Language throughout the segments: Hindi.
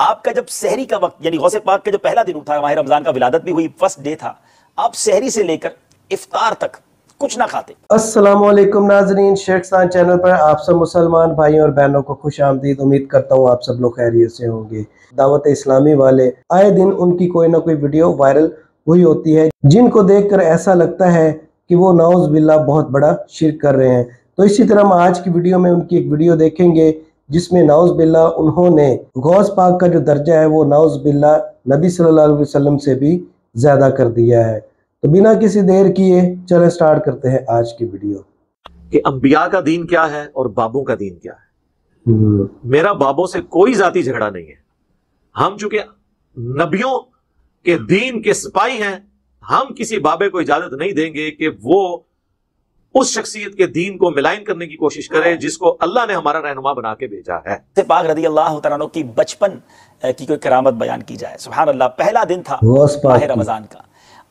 आपका जब सहरी का वक्त, यानी गौसे पाक का जो पहला दिन था माह रमज़ान का विलादत भी हुई, फ़र्स्ट डे था, आप सहरी से लेकर इफ्तार तक कुछ ना खाते। वालेकुम नाजरीन, शेख खान चैनल पर आप सब मुसलमान भाइयों और बहनों को खुश आमदीद। उम्मीद करता हूँ आप सब लोग खैरियत से होंगे। दावत इस्लामी वाले, आए दिन उनकी कोई ना कोई वीडियो वायरल हुई होती है, जिनको देखकर ऐसा लगता है कि वो नाउज बिल्ला बहुत बड़ा शिरक कर रहे हैं। तो इसी तरह हम आज की वीडियो में उनकी एक वीडियो देखेंगे जिसमें नाउज बिल्ला उन्होंने गौस पाक का जो दर्जा है, वो नाउज बिल्ला नबी सल्लल्लाहु अलैहि वसल्लम से भी ज़्यादा कर दिया है। तो बिना किसी देर किए चले स्टार्ट करते हैं आज की वीडियो। कि अंबिया का दीन क्या है और बाबों का दीन क्या है? मेरा बाबों से कोई जाति झगड़ा नहीं है। हम चूँकि नबियों के दीन के सिपाही हैं, हम किसी बाबे को इजाज़त नहीं देंगे कि वो उस शख्सियत के दीन को मिलाइन करने की कोशिश करे जिसको अल्लाह ने हमारा रहनुमा बना के भेजा है। पाक रदी अल्लाह तआला की बचपन की कोई करामत बयान की जाए। सुबहान अल्लाह पहला दिन था माह रमज़ान का।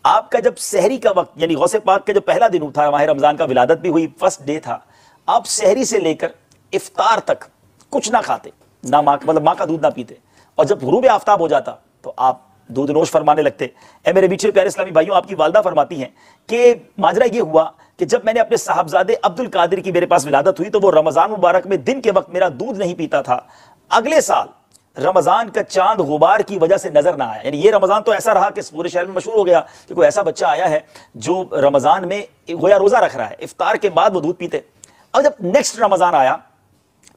आपका जब शहरी का वक्त यानी गौसे पाक का जो पहला दिन था माह रमज़ान का विलादत भी हुई फ़र्स्ट डे था आप शहरी से लेकर इफ्तार तक कुछ ना खाते ना माँ मतलब माँ का दूध ना पीते और जब गुरूब आफ्ताब हो जाता तो आप दूध नोश फरमाने लगते। ए मेरे बीचे प्यारे इस्लामी भाइयों, आपकी वालदा फरमाती हैं कि माजरा ये हुआ कि जब मैंने अपने साहबजादे अब्दुल कादिर की मेरे पास विलादत हुई तो वो रमज़ान मुबारक में दिन के वक्त मेरा दूध नहीं पीता था। अगले साल रमज़ान का चाँद गुबार की वजह से नज़र ना आया। यानी ये रमज़ान तो ऐसा रहा कि पूरे शहर में मशहूर हो गया कि कोई ऐसा बच्चा आया है जो रमज़ान में गोया रोजा रख रहा है, इफ्तार के बाद वो दूध पीते। और जब नेक्स्ट रमज़ान आया,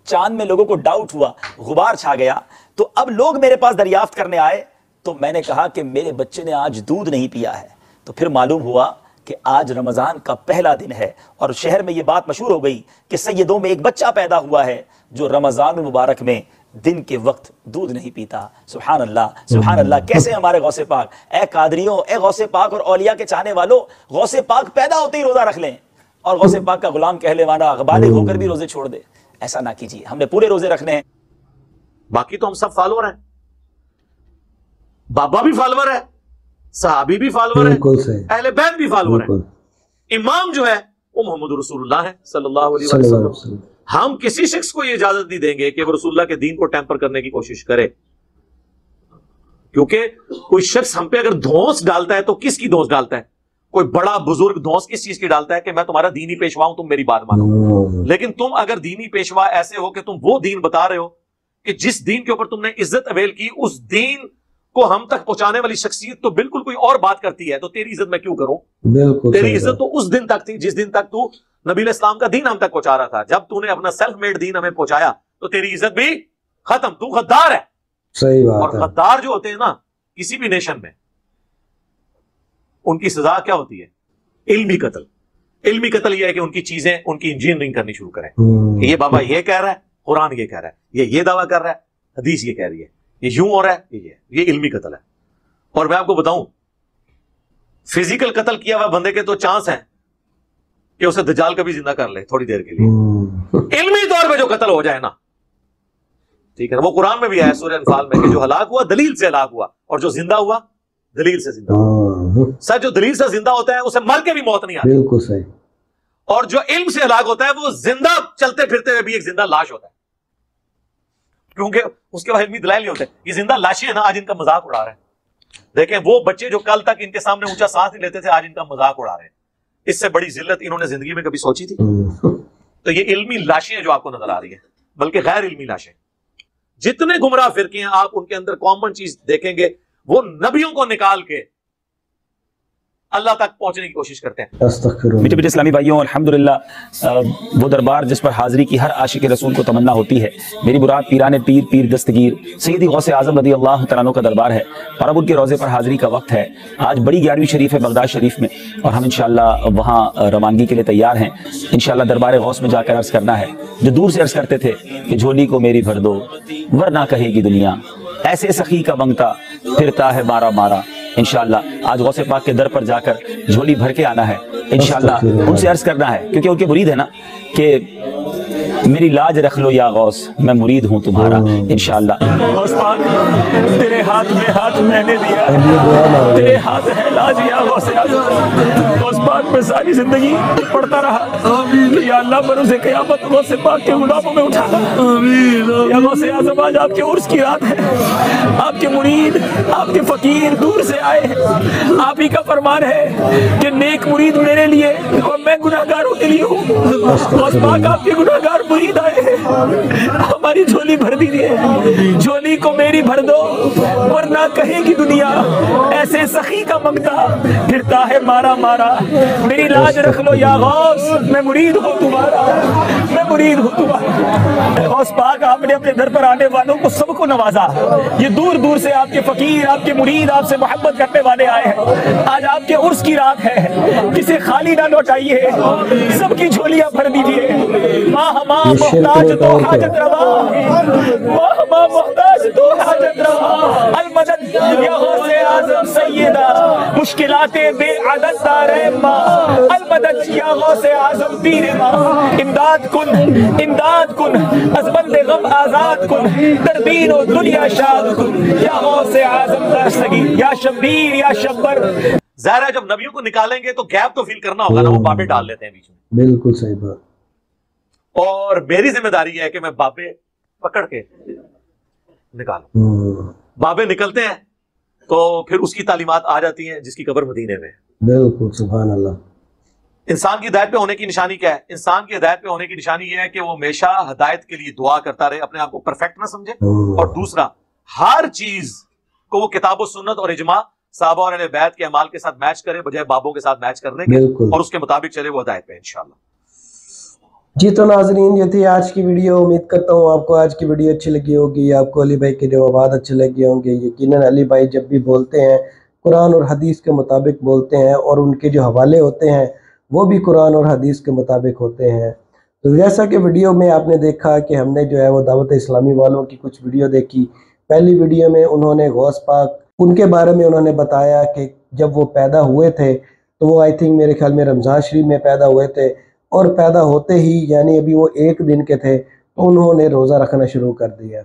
चाँद में लोगों को डाउट हुआ, गुबार छा गया तो अब लोग मेरे पास दरियाफ्त करने आए तो मैंने कहा कि मेरे बच्चे ने आज दूध नहीं पिया है। तो फिर मालूम हुआ कि आज रमज़ान का पहला दिन है और शहर में यह बात मशहूर हो गई कि सैयदों में एक बच्चा पैदा हुआ है जो रमज़ान मुबारक में दिन के वक्त दूध नहीं पीता। सुबहान अल्लाह सुबहान अल्लाह कैसे हमारे गौसे पाक? ए कादरियों, ए गौसे पाक और औलिया के चाहने वालों, गौसे पाक पैदा होते ही रोजा रख लें और गौसे पाक का गुलाम कहले वाला बालिग होकर भी रोज़े छोड़ दे। ऐसा ना कीजिए, हमने पूरे रोज़े रखने हैं। बाकी तो हम सब फॉलोअर हैं। बाबा भी फॉलोअर है सहाबी भी फॉलोअर है अहले बैत भी फॉलोअर है। इमाम जो है वो मोहम्मद रसूलुल्लाह है सल्लल्लाहु अलैहि वसल्लम। हम किसी शख्स को ये इजाज़त नहीं देंगे कि वो रसूलुल्लाह के दीन को टेम्पर करने की कोशिश करे। क्योंकि कोई शख्स हम पे अगर धौंस डालता है तो किसकी धौंस डालता है? कोई बड़ा बुज़ुर्ग धौंस किस चीज़ की डालता है कि मैं तुम्हारा दीनी पेशवा हूँ तुम मेरी बात मानो। लेकिन तुम अगर दीनी पेशवा ऐसे हो कि तुम वो दीन बता रहे हो कि जिस दीन के ऊपर तुमने इज़्ज़त अवेल की उस दीन को हम तक पहुँचाने वाली शख्सियत तो बिल्कुल कोई और बात करती है तो तेरी इज़्ज़त मैं क्यों करूँ? बिल्कुल तेरी इज़्ज़त तो उस दिन तक थी जिस दिन तक तू नबी इस्लाम का दीन हम तक पहुँचा रहा था। जब तूने अपना सेल्फ मेड दीन हमें पहुँचाया तो तेरी इज़्ज़त भी खत्म। तू गद्दार है। सही बात है। गद्दार जो होते हैं ना किसी भी नेशन में उनकी सजा क्या होती है? इल्मी कत्ल। इल्मी कत्ल यह है कि उनकी चीज़ें उनकी इंजीनियरिंग करनी शुरू करें। हम्म, कि ये बाबा ये कह रहा है कुरान ये कह रहा है ये ये दावा कर रहा है हदीस ये कह रही है। ये यूँ हो रहा है ये ये ये इल्मी कत्ल है। और मैं आपको बताऊँ फ़िज़िकल कत्ल किया हुआ बंदे के तो चांस है कि उसे दजाल कभी ज़िंदा कर ले थोड़ी देर के लिए। हम्म, इल्मी तौर पे जो कत्ल हो जाए ना ठीक है ना वो कुरान में भी आया सूर्य अनफाल में कि जो हलाक हुआ दलील से हलाक हुआ और जो ज़िंदा हुआ दलील से ज़िंदा हुआ। हाँ, सर जो दलील से ज़िंदा होता है उसे मर के भी मौत नहीं आती। बिल्कुल सही। और जो इल्म से हलाक होता है वो ज़िंदा चलते फिरते हुए भी एक ज़िंदा लाश होता है। क्योंकि उसके बाद इल्मी दलाइल नहीं होते। ये ज़िंदा लाशें ना, आज इनका मज़ाक उड़ा रहे हैं। देखें, वो बच्चे जो कल तक इनके सामने ऊँचा सांस नहीं लेते थे, आज इनका मज़ाक उड़ा रहे हैं। इससे बड़ी जिल्लत इन्होंने ज़िंदगी में कभी सोची थी? तो ये इल्मी लाशें जो आपको नज़र आ रही है, बल्कि गैर इल्मी लाशें। जितने गुमराह फिरके हैं, आप उनके अंदर कॉमन चीज़ देखेंगे, वो नबियों को निकाल के अल्लाह तक पहुँचने की कोशिश करते हैं। मीठे मीठे इस्लामी भाइयों अल्हम्दुलिल्लाह वो दरबार जिस पर हाजिरी की हर आशिक रसूल को तमन्ना होती है मेरी मुराद पीरान पीर पीर दस्तगीर सईदी गौसे आज़म रदी अल्लाह तआला का दरबार है और अब उनके रोज़े पर हाजिरी का वक्त है। आज बड़ी ग्यारहवीं शरीफ है बगदाद शरीफ में और हम इंशाल्लाह वहाँ रवानगी के लिए तैयार हैं। इंशाल्लाह दरबार गौस में जाकर अर्ज़ करना है। जो दूर से अर्ज़ करते थे कि झोली को मेरी भर दो वरना कहेगी दुनिया ऐसे सखी का मंगता फिरता है मारा मारा इंशाल्लाह, आज गौसे पाक के दर पर जाकर झोली भर के आना है। इनशाला उनसे अर्ज़ करना है, क्योंकि उनके मुरीद है ना, कि मेरी लाज रख लो या गौस मैं मुरीद हूँ तुम्हारा इंशाल्लाह गौस तेरे हाथ में हाथ मैंने दिया। तेरे हाथ है लाज या गौस गौस। पाक में सारी ज़िंदगी पढ़ता रहा। या अल्लाह पर उसे कयामत गौस पाक के गुलामों में उठा। या गौस आज़म आज आपके उर्स की रात है। आपके मुरीद आपके फकीर दूर से आए हैं। आप ही का फरमान है कि नेक मुरीद मेरे लिए और मैं गुनाहगारों के लिए हूँ। गौस पाक आपके गुनाहगार मुरीद आए हैं हमारी झोली भर दीजिए झोली को मेरी भर दो वरना कहेगी दुनिया ऐसे सखी का मंगता फिरता है मारा मारा। मेरी लाज रख लो या गौस मैं मुरीद हूँ तुम्हारा मैं मुरीद हूँ तुम्हारा। गौस पाक आपने अपने दर पर आने वालों को सबको नवाजा। ये दूर दूर से आपके फकीर आपके मुरीद आपसे मोहब्बत करने वाले आए हैं। आज आपके उर्स की रात है। किसे खाली ना लौटाइए। सबकी झोलियाँ भर दीजिए। माँ माँ ये शेर मोहताज तो हाजत रवा। मोहताज तो हाजत अलमदद या आज़म सैयदा। मुश्किलाते बेअदद दारे माँ। अलमदद या गौसे आज़म पीर माँ। इमदाद कुन इमदाद कुन। अजबंद गम आज़ाद कुन। दरदीन और दुनिया शाद कुन। या गौसे आज़म दरसगी या शब्बीर या शब्बर। ज़ाहिर है जब नबियों को निकालेंगे तो गैप तो फील करना होगा ना वो बाबे डाल लेते हैं बीच में। बिल्कुल सही बात। और मेरी ज़िम्मेदारी है कि मैं बाबे पकड़ के निकालू। हम्म, बाबे निकलते हैं तो फिर उसकी तालीमात आ जाती हैं जिसकी कब्र मदीने में। बिल्कुल सुबहान अल्लाह इंसान की हिदायत पे होने की निशानी क्या है? इंसान की हिदायत पे होने की निशानी यह है कि वो हमेशा हिदायत के लिए दुआ करता रहे अपने आप को परफेक्ट ना समझे। हम्म, और दूसरा हर चीज़ को वो किताब सुन्नत और इजमा साहबा और बैत के अमाल के साथ मैच करे बजाय बाबों के साथ मैच करने के। और उसके मुताबिक चले वो हिदायत पे इंशाल्लाह। जी तो नाजरीन, ये थी आज की वीडियो। उम्मीद करता हूँ आपको आज की वीडियो अच्छी लगी होगी, आपको अली भाई के जवाब अच्छे लगे होंगे। यकीन अली भाई जब भी बोलते हैं, कुरान और हदीस के मुताबिक बोलते हैं और उनके जो हवाले होते हैं, वो भी कुरान और हदीस के मुताबिक होते हैं। तो जैसा कि वीडियो में आपने देखा कि हमने जो है वो दावत इस्लामी वालों की कुछ वीडियो देखी। पहली वीडियो में उन्होंने गौस पाक, उनके बारे में उन्होंने बताया कि जब वो पैदा हुए थे तो वो आई थिंक मेरे ख्याल में रमज़ान शरीफ में पैदा हुए थे। और पैदा होते ही, यानी अभी वो एक दिन के थे तो उन्होंने रोज़ा रखना शुरू कर दिया।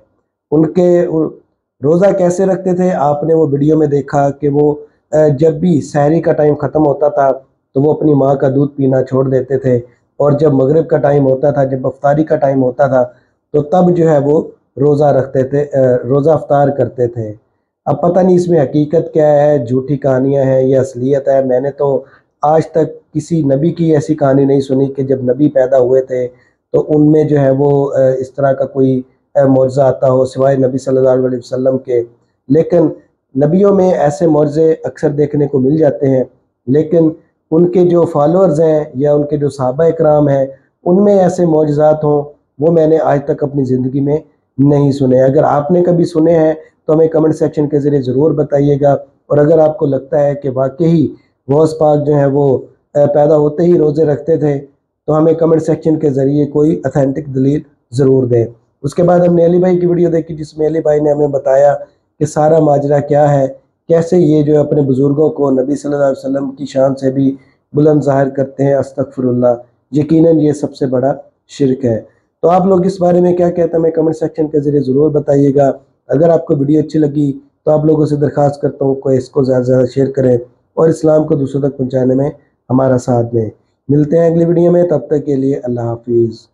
उनके रोज़ा कैसे रखते थे? आपने वो वीडियो में देखा कि वो जब भी सहरी का टाइम ख़त्म होता था तो वो अपनी माँ का दूध पीना छोड़ देते थे। और जब मगरब का टाइम होता था, जब अफ्तारी का टाइम होता था तो तब जो है वो रोज़ा रखते थे रोज़ा अफ्तार करते थे। अब पता नहीं इसमें हकीकत क्या है, झूठी कहानियाँ हैं या असलियत है। मैंने तो आज तक किसी नबी की ऐसी कहानी नहीं सुनी कि जब नबी पैदा हुए थे तो उनमें जो है वो इस तरह का कोई मुआवजा आता हो सिवाय नबी सल्लल्लाहु अलैहि वसल्लम के। लेकिन नबियों में ऐसे मुआवजे अक्सर देखने को मिल जाते हैं, लेकिन उनके जो फॉलोअर्स हैं या उनके जो सहाबा इकराम हैं, उनमें ऐसे मुआवजात हों, वो मैंने आज तक अपनी ज़िंदगी में नहीं सुने। अगर आपने कभी सुने हैं तो हमें कमेंट सेक्शन के ज़रिए ज़रूर बताइएगा। और अगर आपको लगता है कि वाकई गौस पाक जो है वो पैदा होते ही रोज़े रखते थे तो हमें कमेंट सेक्शन के ज़रिए कोई अथेंटिक दलील ज़रूर दें। उसके बाद हमने अली भाई की वीडियो देखी, जिसमें अली भाई ने हमें बताया कि सारा माजरा क्या है, कैसे ये जो अपने बुज़ुर्गों को नबी सल्लल्लाहु अलैहि वसल्लम की शान से भी बुलंद ज़ाहिर करते हैं, अस्तगफिरुल्लाह। यकीनन ये सबसे बड़ा शिरक है। तो आप लोग इस बारे में क्या कहते हैं कमेंट सेक्शन के ज़रिए ज़रूर बताइएगा। अगर आपको वीडियो अच्छी लगी तो आप लोगों से दरख्वास्त करता हूँ कि इसको ज़्यादा से ज़्यादा शेयर करें। और इस्लाम को दूसरों तक पहुँचाने में हमारा साथ दें। मिलते हैं अगली वीडियो में, तब तक के लिए अल्लाह हाफिज़।